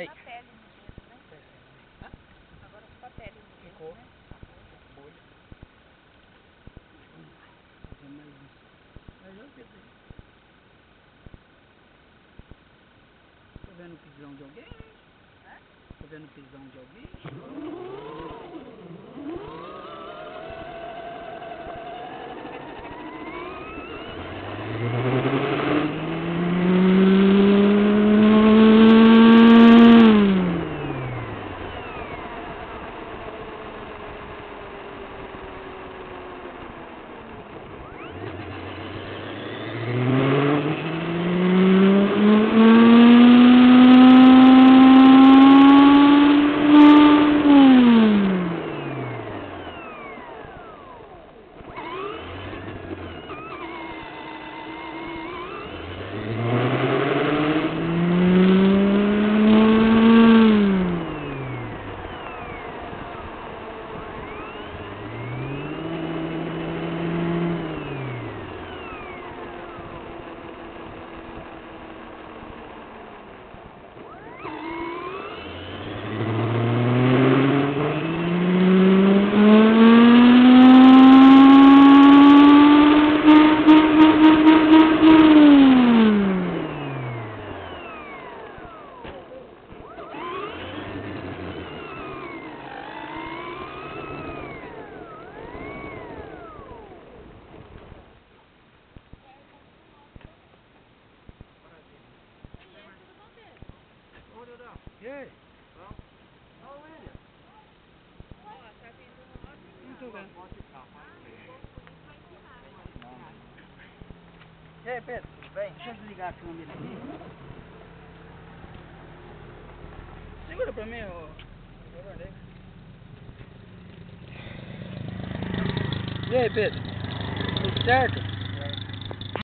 Ei. na pele no dedo, né? Agora ficou a pele no dedo, Ficou. né? Bolha. Mas eu. Tô vendo pisão de alguém? Hã? Tô vendo pisão de alguém? E aí? Não tô vendo. E aí, Pedro? Vem, deixa eu desligar a câmera aqui. Segura pra mim, ô. E aí, Pedro? Tudo certo?